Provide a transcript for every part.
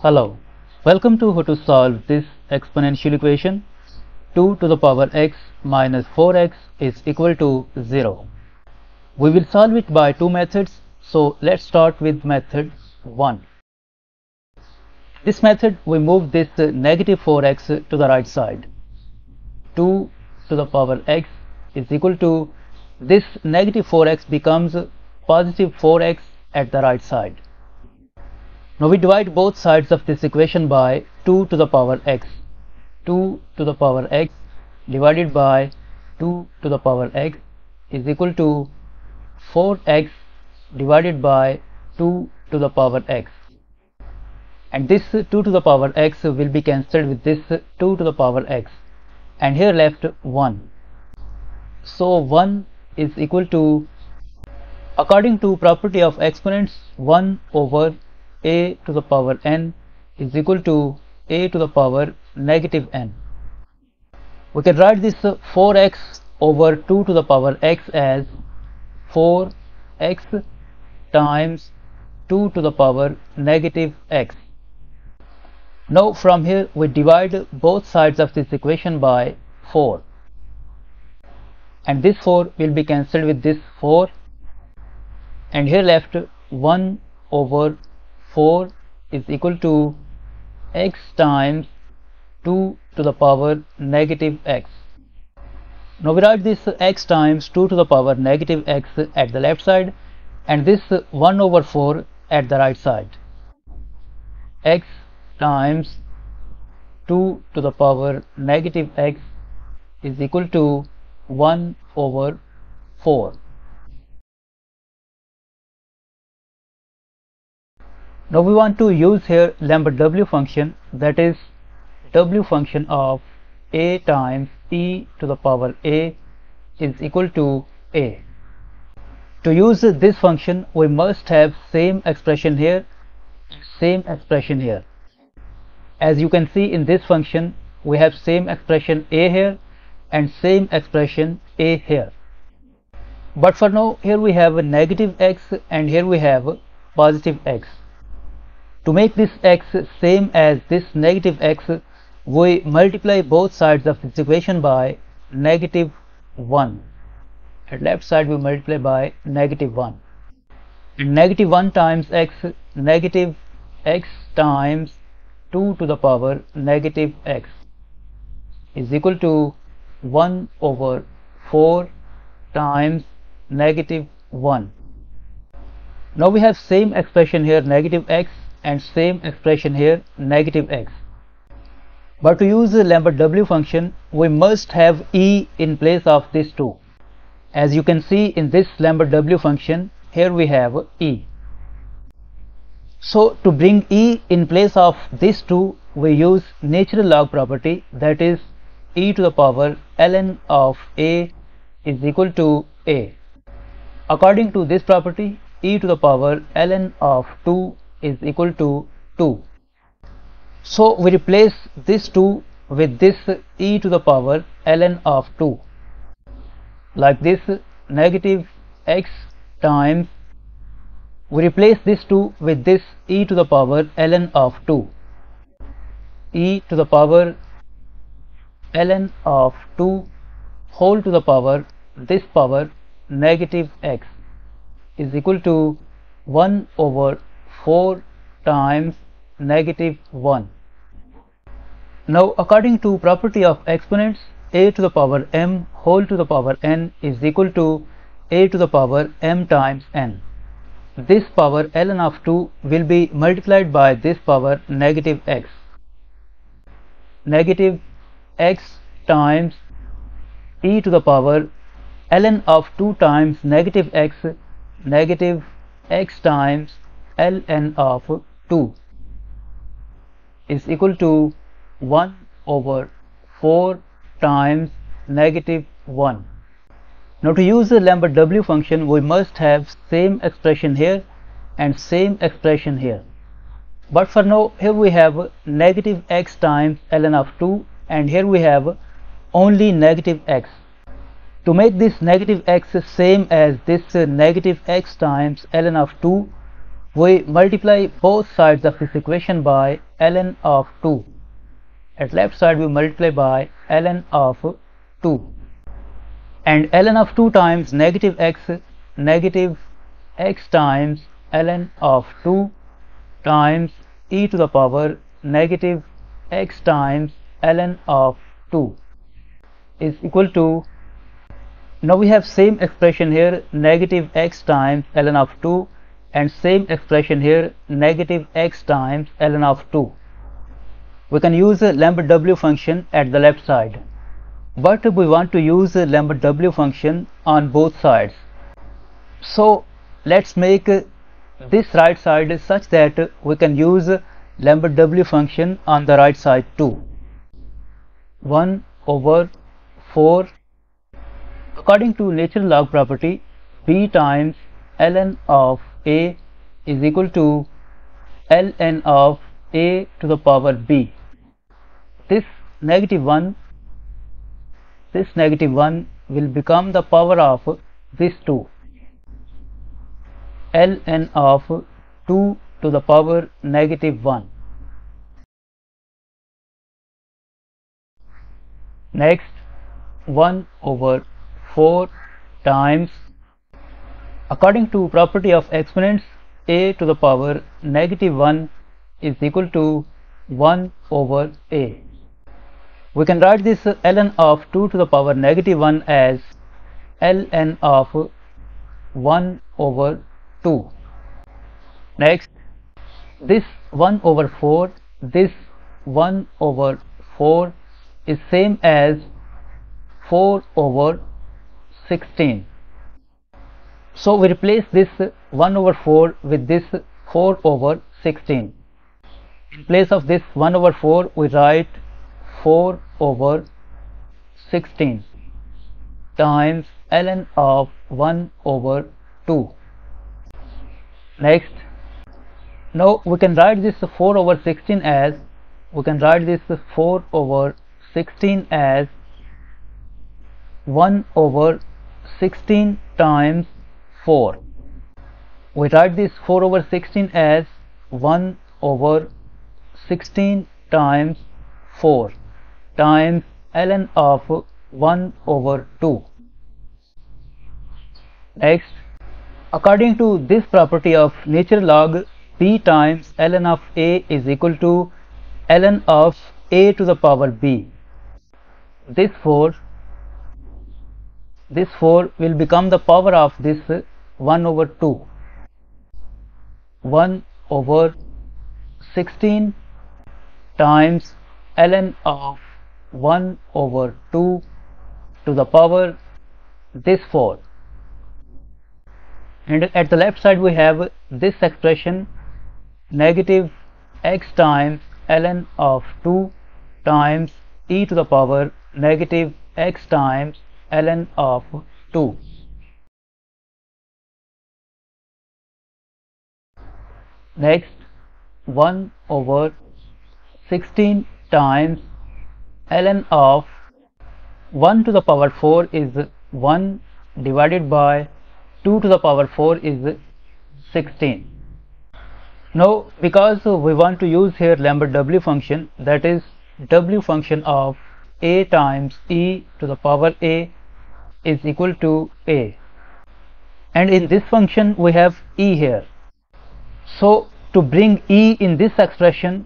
Hello, welcome to how to solve this exponential equation 2 to the power x minus 4x is equal to 0. We will solve it by two methods, so let's start with method 1. This method we move this uh, negative 4x to the right side. 2 to the power x is equal to this negative 4x becomes positive 4x at the right side. Now we divide both sides of this equation by 2 to the power x. 2 to the power x divided by 2 to the power x is equal to 4x divided by 2 to the power x. And this 2 to the power x will be cancelled with this 2 to the power x. And here left 1. So 1 is equal to according to property of exponents 1 over a to the power n is equal to a to the power negative n. We can write this 4x over 2 to the power x as 4x times 2 to the power negative x. Now from here we divide both sides of this equation by 4 and this 4 will be cancelled with this 4 and here left 1 over 4 is equal to x times 2 to the power negative x. Now we write this x times 2 to the power negative x at the left side and this 1 over 4 at the right side. x times 2 to the power negative x is equal to 1 over 4. Now we want to use here Lambert w function that is w function of a times e to the power a is equal to a. To use this function we must have same expression here same expression here. As you can see in this function we have same expression a here and same expression a here. But for now here we have a negative x and here we have positive x. To make this x same as this negative x, we multiply both sides of this equation by negative 1. At left side we multiply by negative 1. negative 1 times x, negative x times 2 to the power negative x is equal to 1 over 4 times negative 1. Now we have same expression here negative x and same expression here negative x. But to use the Lambert w function we must have e in place of this 2. As you can see in this Lambert w function here we have e. So to bring e in place of this 2 we use natural log property that is e to the power ln of a is equal to a. According to this property e to the power ln of 2 is equal to 2. So we replace this 2 with this e to the power ln of 2 like this negative x times we replace this 2 with this e to the power ln of 2 e to the power ln of 2 whole to the power this power negative x is equal to 1 over 4 times negative 1. Now according to property of exponents a to the power m whole to the power n is equal to a to the power m times n. This power ln of 2 will be multiplied by this power negative x. Negative x times e to the power ln of 2 times negative x negative x times ln of 2 is equal to 1 over 4 times negative 1. Now to use the Lambert w function we must have same expression here and same expression here. But for now here we have negative x times ln of 2 and here we have only negative x. To make this negative x same as this negative x times ln of 2 we multiply both sides of this equation by ln of 2 at left side we multiply by ln of 2 and ln of 2 times negative x negative x times ln of 2 times e to the power negative x times ln of 2 is equal to now we have same expression here negative x times ln of 2 and same expression here negative x times ln of 2 we can use a Lambert w function at the left side. But we want to use a Lambert w function on both sides. So let's make this right side such that we can use Lambert w function on the right side too. 1 over 4 according to natural log property b times ln of a is equal to ln of a to the power b. This negative 1 this negative 1 will become the power of this 2 ln of 2 to the power negative 1 next 1 over 4 times according to property of exponents a to the power negative 1 is equal to 1 over a. We can write this ln of 2 to the power negative 1 as ln of 1 over 2 next this 1 over 4 this 1 over 4 is same as 4 over 16 so we replace this 1 over 4 with this 4 over 16 in place of this 1 over 4 we write 4 over 16 times ln of 1 over 2 next now we can write this 4 over 16 as we can write this 4 over 16 as 1 over 16 times 4 we write this 4 over 16 as 1 over 16 times 4 times ln of 1 over 2 next according to this property of natural log b times ln of a is equal to ln of a to the power b. This 4 this 4 will become the power of this 1 over 2 1 over 16 times ln of 1 over 2 to the power this 4 and at the left side we have this expression negative x times ln of 2 times e to the power negative x times ln of 2 next 1 over 16 times ln of 1 to the power 4 is 1 divided by 2 to the power 4 is 16 now because we want to use here Lambert w function that is w function of a times e to the power a is equal to a. And in this function we have e here so to bring e in this expression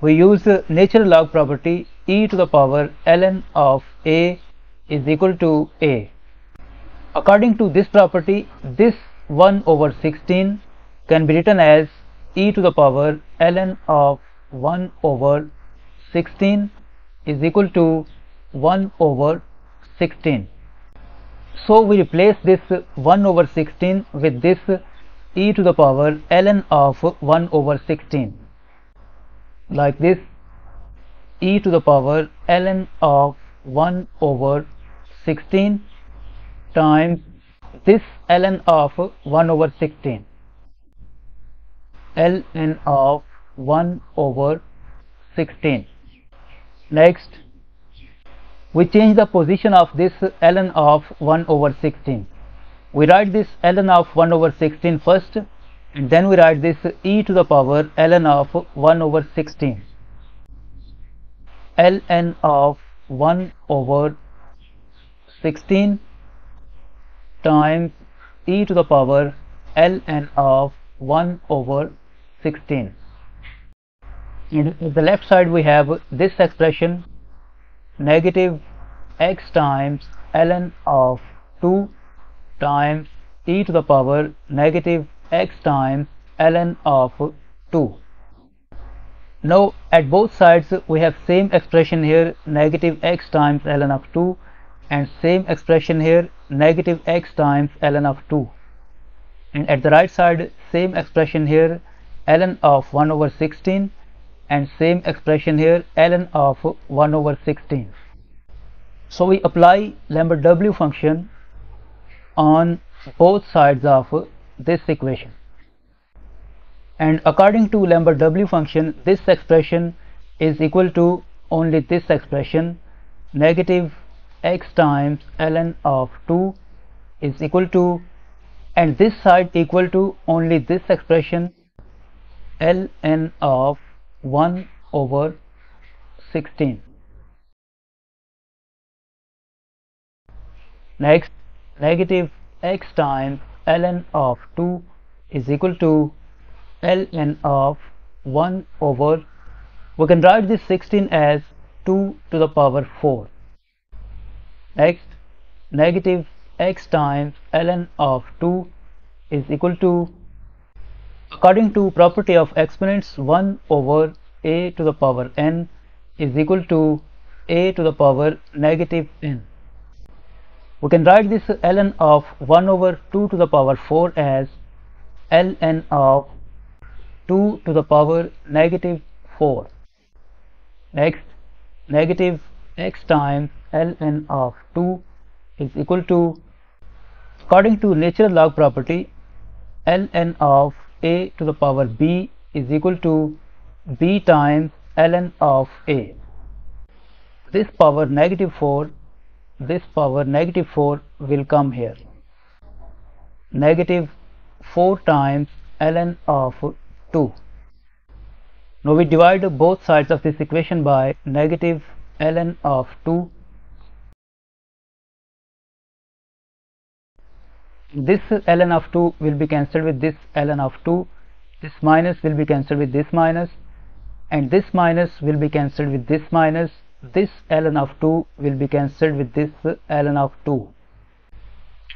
we use the natural log property e to the power ln of a is equal to a. According to this property this 1 over 16 can be written as e to the power ln of 1 over 16 is equal to 1 over 16 so we replace this 1 over 16 with this e to the power ln of 1 over 16 like this e to the power ln of 1 over 16 times this ln of 1 over 16 ln of 1 over 16 next we change the position of this ln of 1 over 16 we write this ln of 1 over 16 first and then we write this e to the power ln of 1 over 16 ln of 1 over 16 times e to the power ln of 1 over 16 and at the left side we have this expression negative x times ln of 2 times e to the power negative x times ln of 2 now at both sides we have same expression here negative x times ln of 2 and same expression here negative x times ln of 2 and at the right side same expression here ln of 1 over 16 and same expression here ln of 1 over 16 so we apply lambert w function on both sides of this equation. And according to lambert w function this expression is equal to only this expression. Negative x times ln of 2 is equal to and this side equal to only this expression ln of 1 over 16 next negative x times ln of 2 is equal to ln of 1 over we can write this 16 as 2 to the power 4 next negative x times ln of 2 is equal to according to property of exponents 1 over a to the power n is equal to a to the power negative n we can write this ln of 1 over 2 to the power 4 as ln of 2 to the power negative 4 next negative x times ln of 2 is equal to according to natural log property ln of a to the power b is equal to b times ln of a. This power negative 4 this power negative 4 will come here. Negative 4 times ln of 2 now we divide both sides of this equation by negative ln of 2 this ln of 2 will be cancelled with this ln of 2 this minus will be cancelled with this minus. And this minus will be cancelled with this minus this ln of 2 will be cancelled with this ln of 2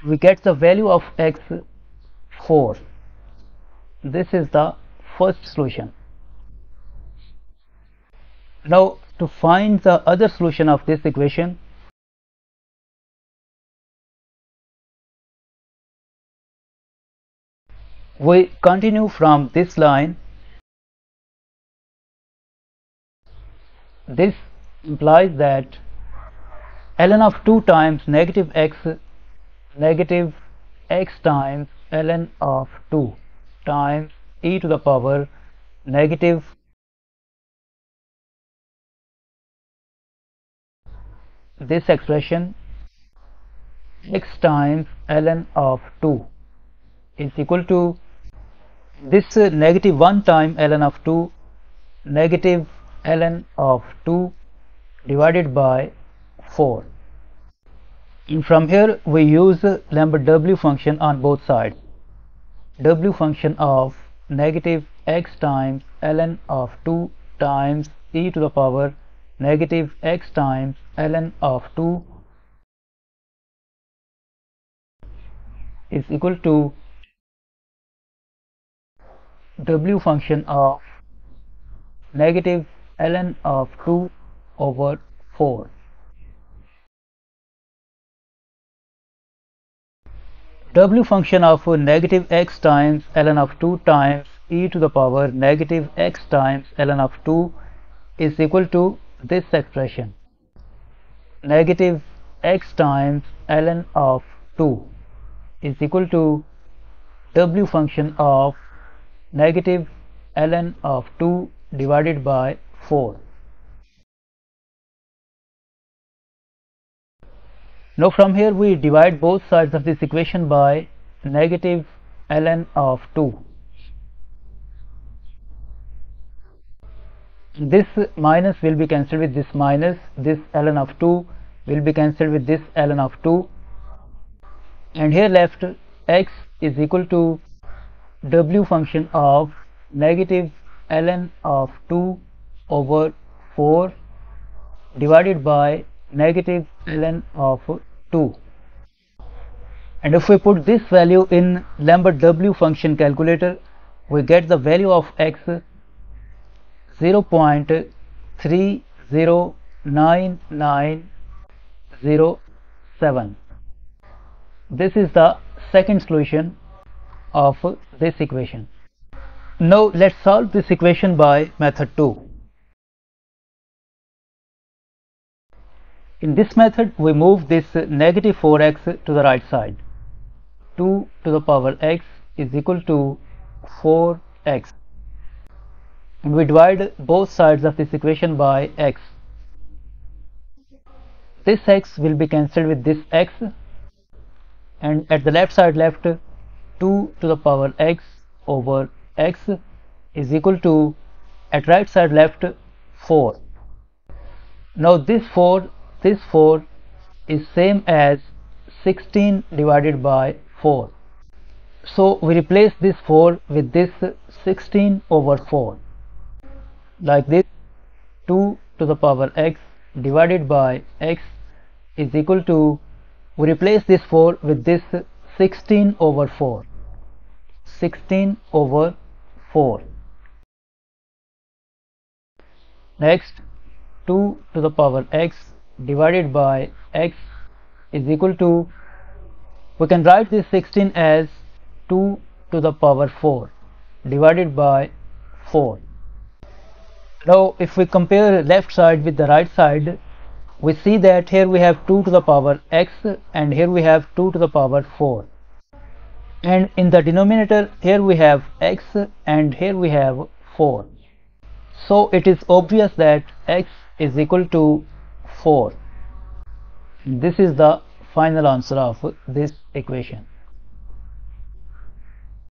we get the value of x 4 this is the first solution. Now to find the other solution of this equation we continue from this line. This implies that ln of 2 times negative x negative x times ln of 2 times e to the power negative this expression x times ln of 2 is equal to this uh, negative 1 time ln of 2 negative ln of 2 divided by 4 and from here we use Lambert W function on both sides. W function of negative x times ln of 2 times e to the power negative x times ln of 2 is equal to w function of negative ln of 2 over 4 w function of negative x times ln of 2 times e to the power negative x times ln of 2 is equal to this expression negative x times ln of 2 is equal to w function of negative ln of 2 divided by 4. Now from here we divide both sides of this equation by negative ln of 2. This minus will be cancelled with this minus, this ln of 2 will be cancelled with this ln of 2 and here left x is equal to w function of negative ln of 2 over 4 divided by negative ln of 2 and if we put this value in Lambert W function calculator we get the value of x 0.309907 this is the second solution of this equation. Now let's solve this equation by method 2 in this method we move this negative 4x to the right side. 2 to the power x is equal to 4x and we divide both sides of this equation by x. This x will be cancelled with this x. And at the left side left 2 to the power x over x is equal to at right side left 4 now this 4 this 4 is same as 16 divided by 4 so we replace this 4 with this 16 over 4 like this 2 to the power x divided by x is equal to we replace this 4 with this 16 over 4 16 over 4 next 2 to the power x divided by x is equal to we can write this 16 as 2 to the power 4 divided by 4 now if we compare left side with the right side we see that here we have 2 to the power x and here we have 2 to the power 4 and in the denominator here we have x and here we have 4 so it is obvious that x is equal to 4 this is the final answer of this equation